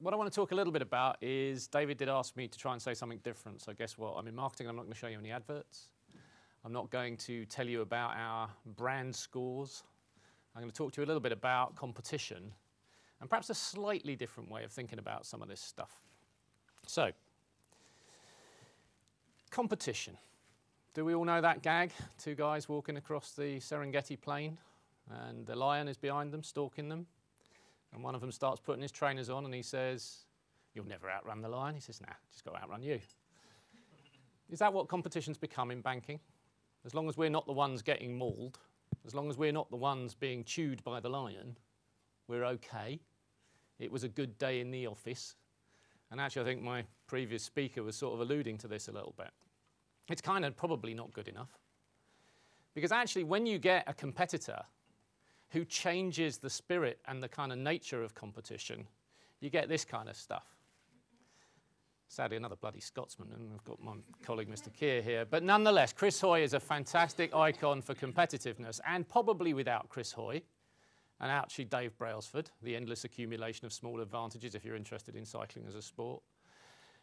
what I want to talk a little bit about is David did ask me to try and say something different. So guess what? I'm in marketing. I'm not going to show you any adverts. I'm not going to tell you about our brand scores. I'm going to talk to you a little bit about competition and perhaps a slightly different way of thinking about some of this stuff. So, competition. Do we all know that gag? Two guys walking across the Serengeti plain, and the lion is behind them, stalking them. And one of them starts putting his trainers on, and he says, You'll never outrun the lion. He says, Nah, just got to outrun you. Is that what competition's become in banking? As long as we're not the ones getting mauled, as long as we're not the ones being chewed by the lion, we're okay. It was a good day in the office. And actually, I think my previous speaker was sort of alluding to this a little bit. It's kind of probably not good enough. Because actually, when you get a competitor who changes the spirit and the kind of nature of competition, you get this kind of stuff. Sadly, another bloody Scotsman, and I've got my colleague Mr. Keir here. But nonetheless, Chris Hoy is a fantastic icon for competitiveness, and probably without Chris Hoy, and actually Dave Brailsford, the endless accumulation of small advantages if you're interested in cycling as a sport,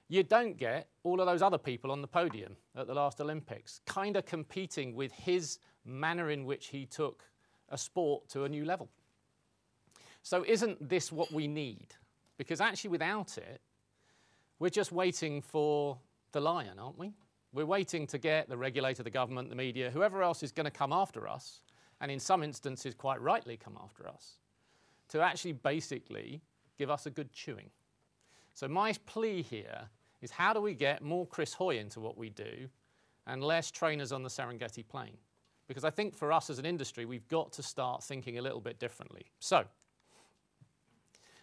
you don't get all of those other people on the podium at the last Olympics, kind of competing with his manner in which he took a sport to a new level. So, isn't this what we need? Because actually, without it, we're just waiting for the lion, aren't we? We're waiting to get the regulator, the government, the media, whoever else is going to come after us, and in some instances, quite rightly come after us, to actually basically give us a good chewing. So, my plea here is how do we get more Chris Hoy into what we do and less trainers on the Serengeti plain? Because I think for us as an industry, we've got to start thinking a little bit differently. So,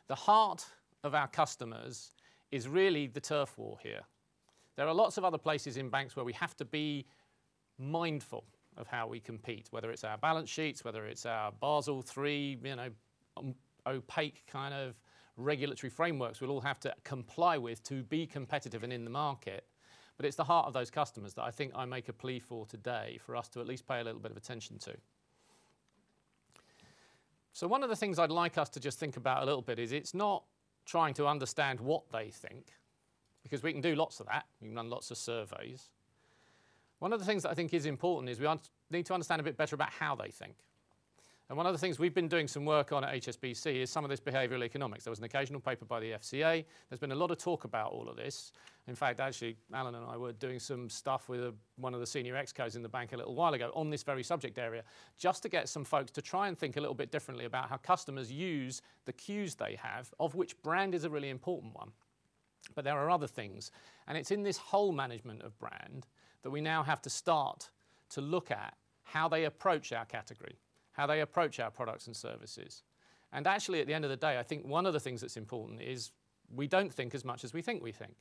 the heart of our customers is really the turf war here. There are lots of other places in banks where we have to be mindful of how we compete, whether it's our balance sheets, whether it's our Basel III, you know, um, opaque kind of regulatory frameworks we'll all have to comply with to be competitive and in the market. But it's the heart of those customers that I think I make a plea for today for us to at least pay a little bit of attention to. So one of the things I'd like us to just think about a little bit is it's not trying to understand what they think, because we can do lots of that. We can run lots of surveys. One of the things that I think is important is we need to understand a bit better about how they think. And one of the things we've been doing some work on at HSBC is some of this behavioural economics. There was an occasional paper by the FCA. There's been a lot of talk about all of this. In fact, actually, Alan and I were doing some stuff with a, one of the senior excos in the bank a little while ago on this very subject area, just to get some folks to try and think a little bit differently about how customers use the cues they have, of which brand is a really important one. But there are other things. And it's in this whole management of brand that we now have to start to look at how they approach our category how they approach our products and services. And actually, at the end of the day, I think one of the things that's important is we don't think as much as we think we think.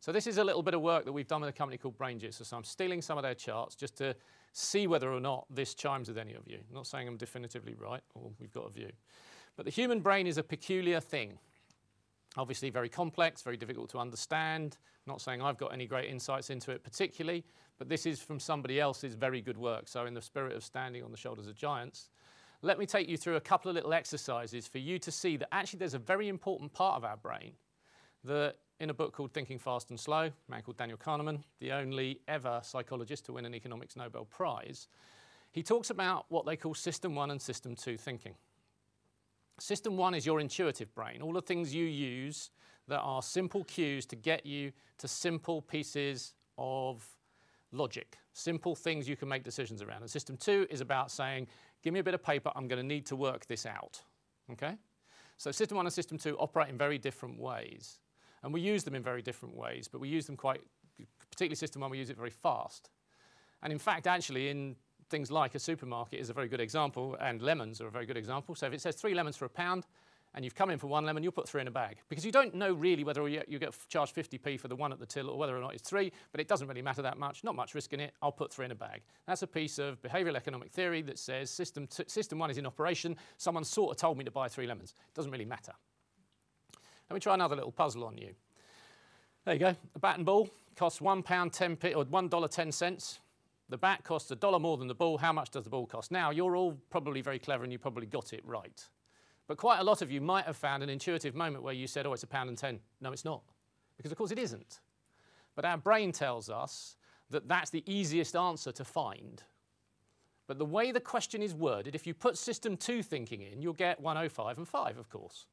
So this is a little bit of work that we've done with a company called BrainJuicer. So I'm stealing some of their charts just to see whether or not this chimes with any of you. I'm not saying I'm definitively right, or we've got a view. But the human brain is a peculiar thing. Obviously very complex, very difficult to understand. Not saying I've got any great insights into it particularly, but this is from somebody else's very good work. So, in the spirit of standing on the shoulders of giants, let me take you through a couple of little exercises for you to see that actually there's a very important part of our brain that in a book called Thinking Fast and Slow, a man called Daniel Kahneman, the only ever psychologist to win an economics Nobel Prize, he talks about what they call system one and system two thinking. System one is your intuitive brain, all the things you use that are simple cues to get you to simple pieces of logic, simple things you can make decisions around. And system two is about saying, give me a bit of paper, I'm going to need to work this out. Okay? So system one and system two operate in very different ways. And we use them in very different ways, but we use them quite, particularly system one, we use it very fast. And in fact, actually, in things like a supermarket is a very good example, and lemons are a very good example. So if it says three lemons for a pound, and you've come in for one lemon, you'll put three in a bag. Because you don't know really whether you get charged 50p for the one at the till or whether or not it's three, but it doesn't really matter that much, not much risk in it, I'll put three in a bag. That's a piece of behavioural economic theory that says system, system one is in operation, someone sort of told me to buy three lemons. It doesn't really matter. Let me try another little puzzle on you. There you go, a bat and ball costs one pound 10p or one dollar 10 cents. The bat costs a dollar more than the ball. How much does the ball cost? Now, you're all probably very clever and you probably got it right. But quite a lot of you might have found an intuitive moment where you said, oh, it's a pound and 10. No, it's not. Because of course it isn't. But our brain tells us that that's the easiest answer to find. But the way the question is worded, if you put system two thinking in, you'll get 105 and 5, of course.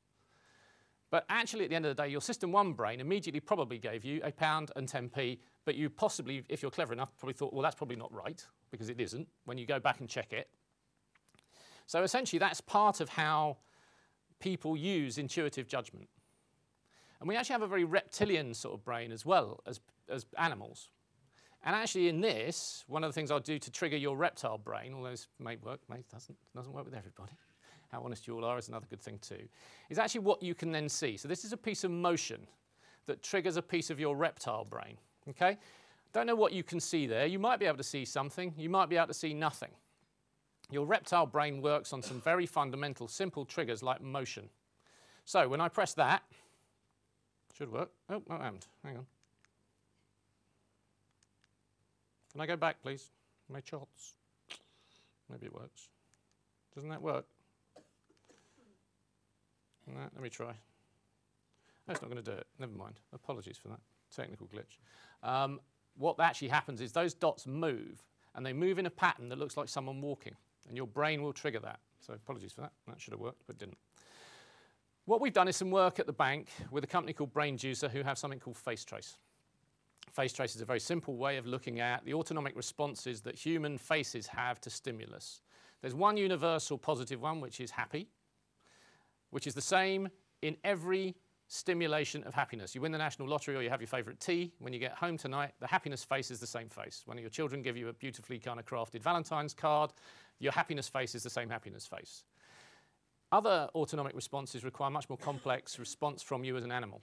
But actually, at the end of the day, your system one brain immediately probably gave you a pound and 10p, but you possibly, if you're clever enough, probably thought, well, that's probably not right, because it isn't, when you go back and check it. So essentially, that's part of how people use intuitive judgment. And we actually have a very reptilian sort of brain as well as, as animals. And actually in this, one of the things I'll do to trigger your reptile brain, although this may work, may doesn't, doesn't work with everybody, how honest you all are is another good thing too, is actually what you can then see. So this is a piece of motion that triggers a piece of your reptile brain, okay? Don't know what you can see there. You might be able to see something. You might be able to see nothing. Your reptile brain works on some very fundamental, simple triggers like motion. So when I press that, should work. Oh, no, and hang on. Can I go back, please? My charts. Maybe it works. Doesn't that work? No, let me try. That's not going to do it. Never mind. Apologies for that technical glitch. Um, what actually happens is those dots move, and they move in a pattern that looks like someone walking, and your brain will trigger that. So apologies for that. That should have worked, but didn't. What we've done is some work at the bank with a company called BrainJuicer who have something called FaceTrace. FaceTrace is a very simple way of looking at the autonomic responses that human faces have to stimulus. There's one universal positive one, which is happy, which is the same in every stimulation of happiness. You win the national lottery or you have your favourite tea. When you get home tonight, the happiness face is the same face. When your children give you a beautifully kind of crafted Valentine's card, your happiness face is the same happiness face. Other autonomic responses require much more complex response from you as an animal.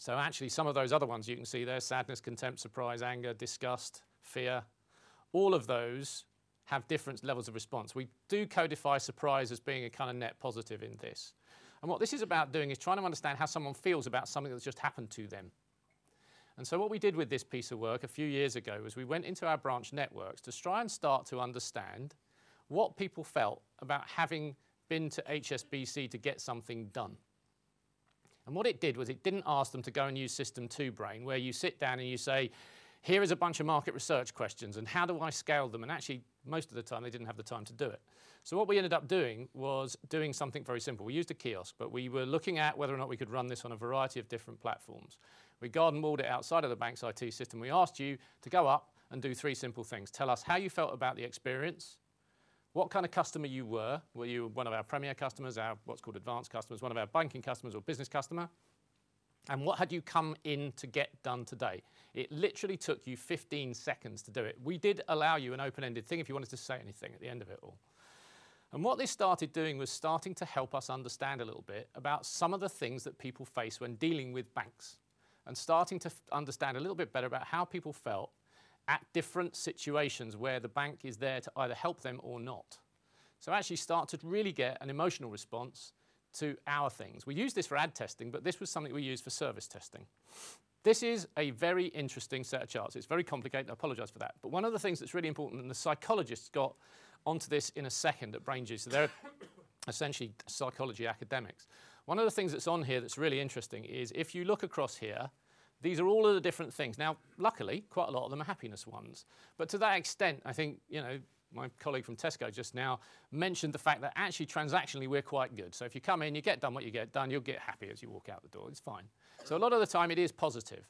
So actually some of those other ones you can see there, sadness, contempt, surprise, anger, disgust, fear, all of those have different levels of response. We do codify surprise as being a kind of net positive in this. And what this is about doing is trying to understand how someone feels about something that's just happened to them. And so what we did with this piece of work a few years ago was we went into our branch networks to try and start to understand what people felt about having been to HSBC to get something done. And what it did was it didn't ask them to go and use System 2 Brain, where you sit down and you say, here is a bunch of market research questions, and how do I scale them? And actually, most of the time, they didn't have the time to do it. So what we ended up doing was doing something very simple. We used a kiosk, but we were looking at whether or not we could run this on a variety of different platforms. We garden walled it outside of the bank's IT system. We asked you to go up and do three simple things. Tell us how you felt about the experience, what kind of customer you were. Were you one of our premier customers, our what's called advanced customers, one of our banking customers or business customer? And what had you come in to get done today? It literally took you 15 seconds to do it. We did allow you an open-ended thing if you wanted to say anything at the end of it all. And what this started doing was starting to help us understand a little bit about some of the things that people face when dealing with banks and starting to understand a little bit better about how people felt at different situations where the bank is there to either help them or not. So actually start to really get an emotional response to our things. We use this for ad testing, but this was something we used for service testing. This is a very interesting set of charts. It's very complicated, I apologize for that. But one of the things that's really important, and the psychologists got onto this in a second at BrainJuicer, so they're essentially psychology academics. One of the things that's on here that's really interesting is if you look across here, these are all of the different things. Now, luckily, quite a lot of them are happiness ones. But to that extent, I think, you know, my colleague from Tesco just now mentioned the fact that actually transactionally we're quite good. So if you come in, you get done what you get done, you'll get happy as you walk out the door. It's fine. So a lot of the time it is positive.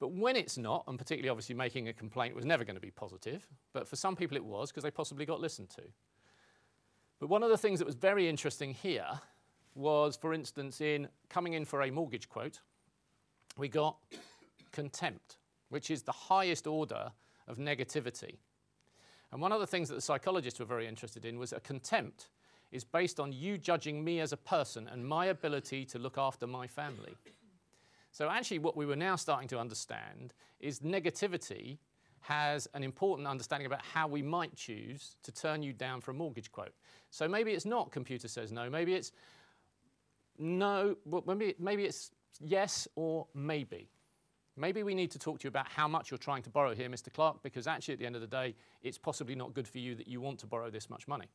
But when it's not, and particularly obviously making a complaint was never going to be positive, but for some people it was because they possibly got listened to. But one of the things that was very interesting here was, for instance, in coming in for a mortgage quote, we got contempt, which is the highest order of negativity. And one of the things that the psychologists were very interested in was a contempt is based on you judging me as a person and my ability to look after my family. So actually what we were now starting to understand is negativity has an important understanding about how we might choose to turn you down for a mortgage quote. So maybe it's not computer says no, maybe it's no, maybe, maybe it's yes or maybe. Maybe we need to talk to you about how much you're trying to borrow here, Mr. Clark, because actually at the end of the day, it's possibly not good for you that you want to borrow this much money.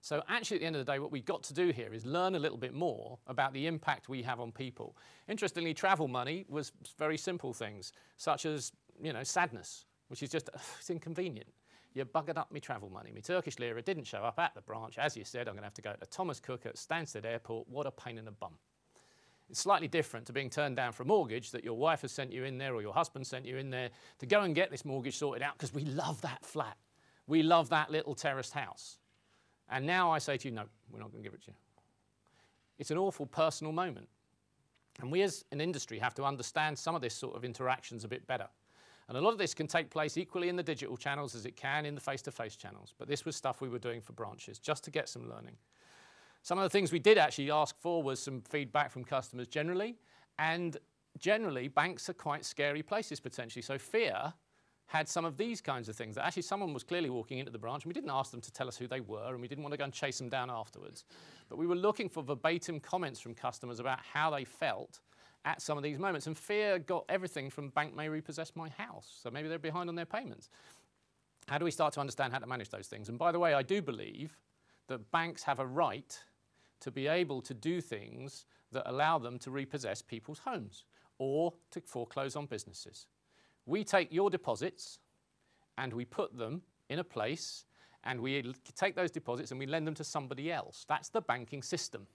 So actually, at the end of the day, what we've got to do here is learn a little bit more about the impact we have on people. Interestingly, travel money was very simple things, such as, you know, sadness, which is just, it's inconvenient. You buggered up my travel money. My Turkish lira didn't show up at the branch. As you said, I'm going to have to go to Thomas Cook at Stansted Airport. What a pain in the bum. It's slightly different to being turned down for a mortgage that your wife has sent you in there or your husband sent you in there to go and get this mortgage sorted out because we love that flat. We love that little terraced house. And now I say to you, no, we're not going to give it to you. It's an awful personal moment. And we as an industry have to understand some of this sort of interactions a bit better. And a lot of this can take place equally in the digital channels as it can in the face-to-face channels. But this was stuff we were doing for branches just to get some learning. Some of the things we did actually ask for was some feedback from customers generally. And generally, banks are quite scary places potentially. So fear had some of these kinds of things. Actually someone was clearly walking into the branch and we didn't ask them to tell us who they were and we didn't want to go and chase them down afterwards. But we were looking for verbatim comments from customers about how they felt at some of these moments. And fear got everything from bank may repossess my house. So maybe they're behind on their payments. How do we start to understand how to manage those things? And by the way, I do believe that banks have a right to be able to do things that allow them to repossess people's homes or to foreclose on businesses. We take your deposits and we put them in a place and we take those deposits and we lend them to somebody else. That's the banking system.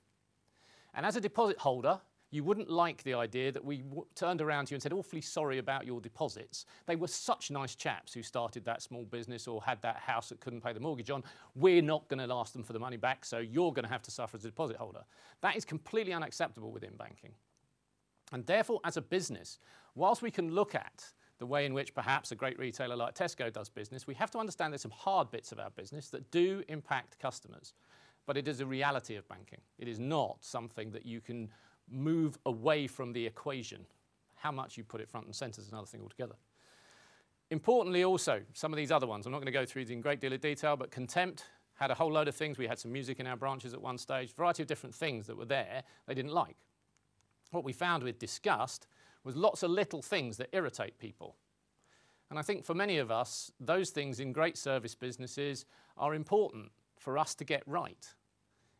And as a deposit holder, you wouldn't like the idea that we turned around to you and said, awfully sorry about your deposits. They were such nice chaps who started that small business or had that house that couldn't pay the mortgage on. We're not going to ask them for the money back, so you're going to have to suffer as a deposit holder. That is completely unacceptable within banking. And therefore, as a business, whilst we can look at the way in which perhaps a great retailer like Tesco does business, we have to understand there's some hard bits of our business that do impact customers. But it is a reality of banking. It is not something that you can move away from the equation. How much you put it front and center is another thing altogether. Importantly also, some of these other ones, I'm not going to go through these in great deal of detail, but contempt had a whole load of things. We had some music in our branches at one stage, variety of different things that were there they didn't like. What we found with disgust was lots of little things that irritate people. And I think for many of us, those things in great service businesses are important for us to get right.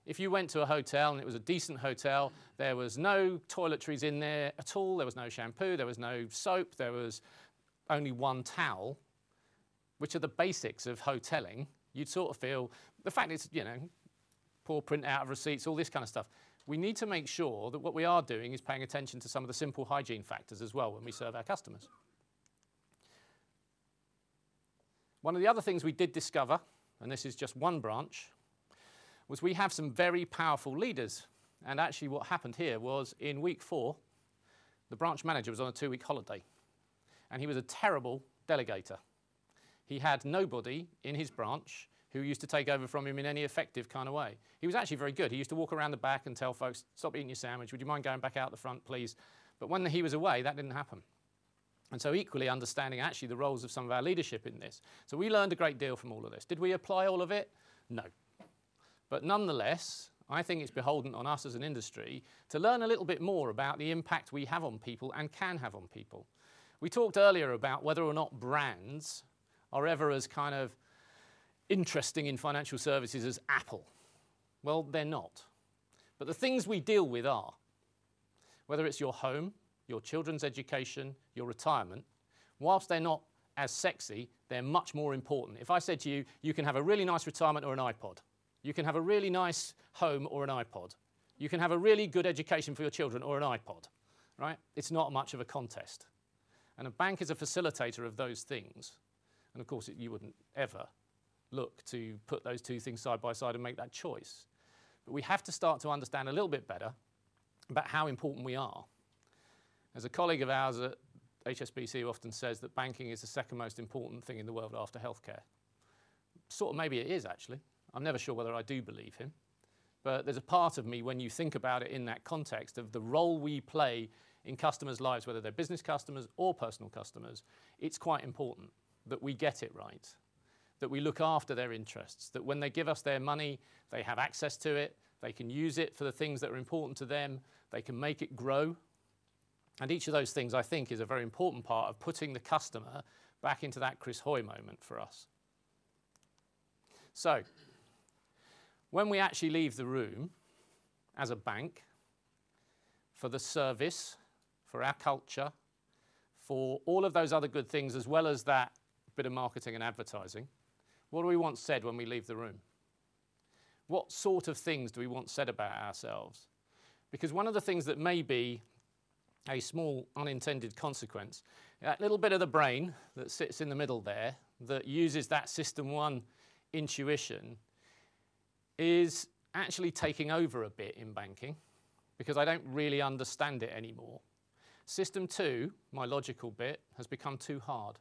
If you went to a hotel and it was a decent hotel, there was no toiletries in there at all, there was no shampoo, there was no soap, there was only one towel, which are the basics of hoteling, you'd sort of feel, the fact is, you know, poor print out of receipts, all this kind of stuff. We need to make sure that what we are doing is paying attention to some of the simple hygiene factors as well when we serve our customers. One of the other things we did discover, and this is just one branch, was we have some very powerful leaders. And actually what happened here was in week four, the branch manager was on a two-week holiday. And he was a terrible delegator. He had nobody in his branch who used to take over from him in any effective kind of way. He was actually very good. He used to walk around the back and tell folks, stop eating your sandwich, would you mind going back out the front, please? But when he was away, that didn't happen. And so equally understanding actually the roles of some of our leadership in this. So we learned a great deal from all of this. Did we apply all of it? No. But nonetheless, I think it's beholden on us as an industry to learn a little bit more about the impact we have on people and can have on people. We talked earlier about whether or not brands are ever as kind of interesting in financial services as Apple. Well, they're not. But the things we deal with are. Whether it's your home, your children's education, your retirement, whilst they're not as sexy, they're much more important. If I said to you, you can have a really nice retirement or an iPod, you can have a really nice home or an iPod. You can have a really good education for your children or an iPod, right? It's not much of a contest. And a bank is a facilitator of those things. And of course, it, you wouldn't ever look to put those two things side by side and make that choice. But we have to start to understand a little bit better about how important we are. As a colleague of ours at HSBC who often says that banking is the second most important thing in the world after healthcare. Sort of maybe it is actually. I'm never sure whether I do believe him. But there's a part of me when you think about it in that context of the role we play in customers' lives, whether they're business customers or personal customers, it's quite important that we get it right, that we look after their interests, that when they give us their money, they have access to it, they can use it for the things that are important to them, they can make it grow. And each of those things, I think, is a very important part of putting the customer back into that Chris Hoy moment for us. So, When we actually leave the room as a bank, for the service, for our culture, for all of those other good things, as well as that bit of marketing and advertising, what do we want said when we leave the room? What sort of things do we want said about ourselves? Because one of the things that may be a small unintended consequence, that little bit of the brain that sits in the middle there that uses that system one intuition is actually taking over a bit in banking because I don't really understand it anymore. System two, my logical bit, has become too hard.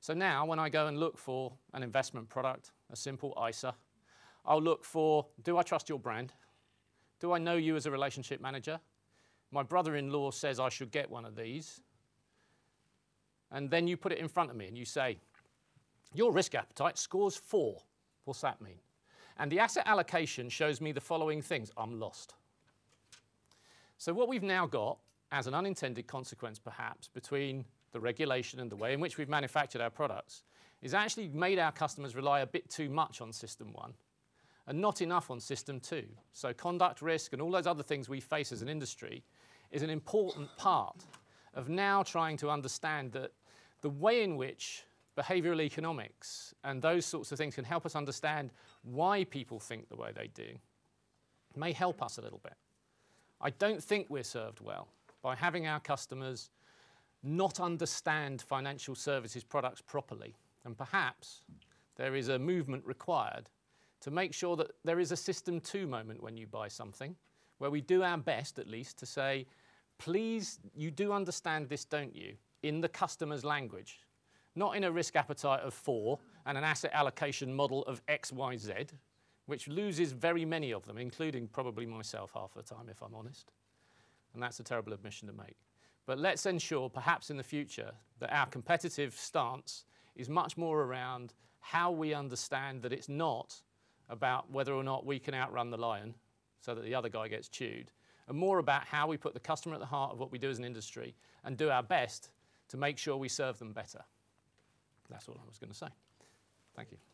So now when I go and look for an investment product, a simple ISA, I'll look for, do I trust your brand? Do I know you as a relationship manager? My brother-in-law says I should get one of these. And then you put it in front of me and you say, your risk appetite scores four. What's that mean? And the asset allocation shows me the following things. I'm lost. So what we've now got as an unintended consequence perhaps between the regulation and the way in which we've manufactured our products is actually made our customers rely a bit too much on system one and not enough on system two. So conduct risk and all those other things we face as an industry is an important part of now trying to understand that the way in which behavioral economics and those sorts of things can help us understand why people think the way they do may help us a little bit. I don't think we're served well by having our customers not understand financial services products properly. And perhaps there is a movement required to make sure that there is a system two moment when you buy something, where we do our best at least to say, please, you do understand this, don't you, in the customer's language, not in a risk appetite of four and an asset allocation model of X, Y, Z, which loses very many of them, including probably myself half the time, if I'm honest. And that's a terrible admission to make. But let's ensure, perhaps in the future, that our competitive stance is much more around how we understand that it's not about whether or not we can outrun the lion so that the other guy gets chewed, and more about how we put the customer at the heart of what we do as an industry and do our best to make sure we serve them better. That's all I was going to say. Thank you.